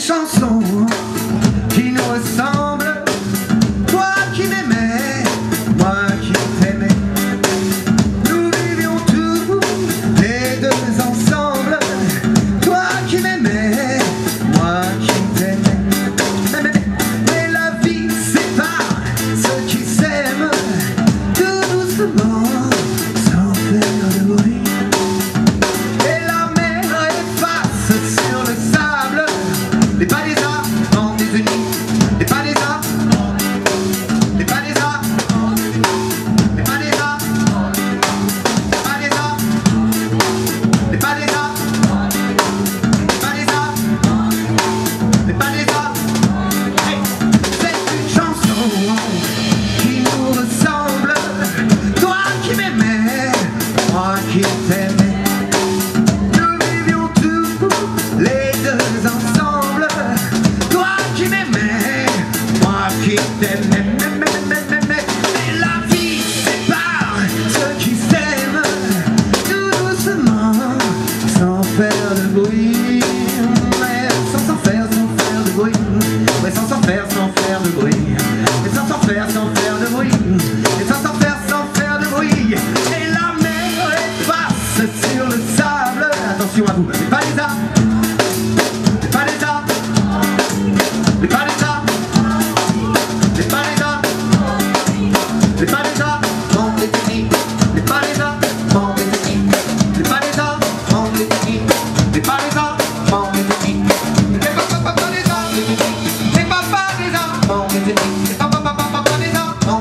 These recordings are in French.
chanson qui nous ressemble. Toi qui m'aimais, moi qui faire de bruit. Mais sans s'en faire, sans faire de bruit. Mais sans s'en faire, sans faire de bruit. Mais sans s'en faire, sans faire de bruit. Et sans s'en faire, sans faire de bruit. Et la mer passe sur le sable. Attention à vous.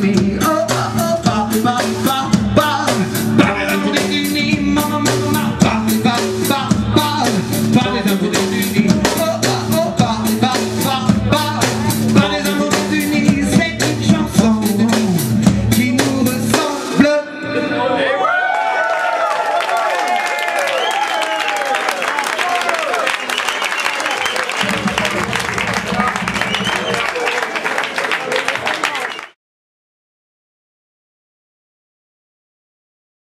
me